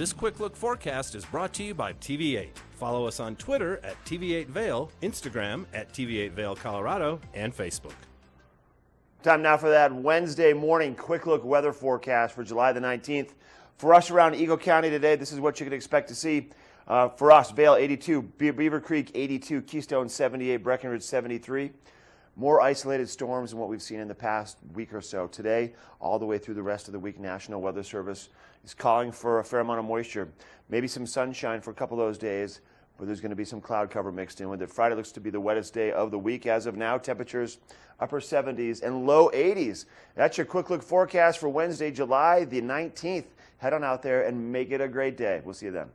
This quick look forecast is brought to you by TV8. Follow us on Twitter at TV8Vail, Instagram at TV8Vail Colorado, and Facebook. Time now for that Wednesday morning quick look weather forecast for July the 19th. For us around Eagle County today, this is what you can expect to see. Uh, for us, Vail 82, Beaver Creek 82, Keystone 78, Breckenridge 73. More isolated storms than what we've seen in the past week or so. Today, all the way through the rest of the week, National Weather Service is calling for a fair amount of moisture. Maybe some sunshine for a couple of those days, but there's going to be some cloud cover mixed in with it. Friday looks to be the wettest day of the week as of now. Temperatures upper 70s and low 80s. That's your quick look forecast for Wednesday, July the 19th. Head on out there and make it a great day. We'll see you then.